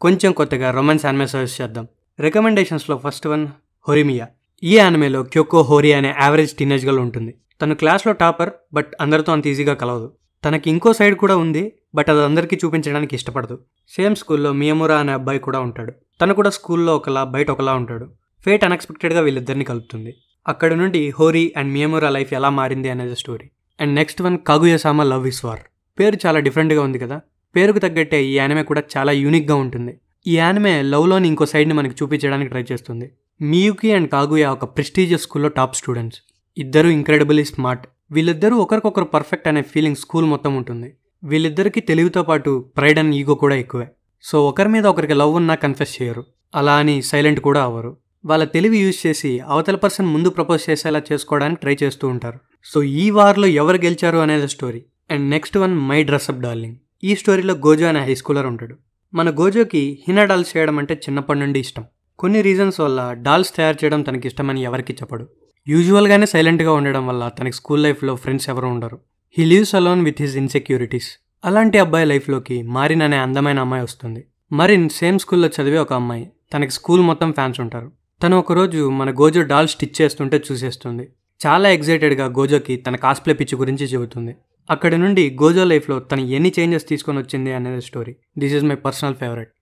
కొంచెం కొత్తగా romance anime suggest చేద్దాం. రికమెండేషన్స్లో ఫస్ట్ వన్ హొరిమియా ఈ యానిమేలో క్యోకో హోరి అనే యావరేజ్ టీనేజ్ గర్ల్ ఉంటుంది. తను క్లాస్లో టాపర్ బట్ అందరితో అంత ఈజీగా కలవదు. తనకి ఇంకో సైడ్ కూడా ఉంది బట్ అది అందరికీ చూపించడానికి ఇష్టపడదు. సేమ్ స్కూల్లో మియమురా అనే అబ్బాయి కూడా ఉంటాడు. తను కూడా స్కూల్లో ఒకలా బయట ఒకలా ఉంటాడు. ఫేట్ అన్ఎక్స్పెక్టెడ్గా వీళ్ళిద్దరిని కలుపుతుంది. అక్కడ నుండి హోరీ అండ్ మియమురా లైఫ్ ఎలా మారింది అనేది story and next one Kaguya sama love is war పేరు చాలా డిఫరెంట్గా ఉంది కదా. పేరుకు తగ్గట్టే ఈ యానిమే కూడా చాలా యూనిక్గా ఉంటుంది. ఈ యానిమే లవ్లోని ఇంకో సైడ్ని మనకి చూపించడానికి ట్రై చేస్తుంది. మియూకి అండ్ కాగుయా ఒక ప్రెస్టీజియస్ స్కూల్లో టాప్ స్టూడెంట్స్. ఇద్దరు ఇంక్రెడిబుల్లీ స్మార్ట్ వీళ్ళిద్దరూ ఒకరికొకరు పర్ఫెక్ట్ అనే ఫీలింగ్ స్కూల్ మొత్తం ఉంటుంది. వీళ్ళిద్దరికీ తెలివితో పాటు ప్రైడ్ అండ్ ఈగో కూడా ఎక్కువే. సో ఒకరి మీద ఒకరికి లవ్ ఉన్నా కన్ఫెస్ చేయరు. అలా అని సైలెంట్ కూడా అవ్వరు. వాళ్ళ తెలివి యూజ్ చేసి అవతల పర్సన్ ముందు ప్రపోజ్ చేసేలా చేసుకోవడానికి ట్రై చేస్తూ ఉంటారు. సో ఈ వార్లో ఎవరు గెలిచారు అనేది story and next one my dress up darling ఈ స్టోరీలో గోజో అనే హై స్కూలర్ ఉంటాడు. మన గోజోకి హినా డాల్స్ చేయడం అంటే చిన్నప్పటి నుండి ఇష్టం. కొన్ని రీజన్స్ వల్ల డాల్స్ తయారు చేయడం తనకి ఇష్టమని ఎవరికి చెప్పడు. యూజువల్గానే సైలెంట్గా ఉండడం వల్ల తనకి స్కూల్ లైఫ్లో ఫ్రెండ్స్ ఎవరు ఉండరు. He lives alone with his insecurities. అలాంటి అబ్బాయి లైఫ్లోకి మారిన్ అనే అందమైన అమ్మాయి వస్తుంది. మరిన్ సేమ్ స్కూల్లో చదివే ఒక అమ్మాయి. తనకి స్కూల్ మొత్తం ఫ్యాన్స్ ఉంటారు. తను ఒకరోజు మన గోజో డాల్ స్టిచ్ చేస్తుంటే చూసేస్తుంది. చాలా ఎగ్జైటెడ్గా గోజోకి తన కాస్ప్లే పిచ్చి గురించి చెబుతుంది. అక్కడి నుండి గోజో లైఫ్లో తను ఎన్ని చేంజెస్ తీసుకొని వచ్చింది అనేది story. This is my personal favourite.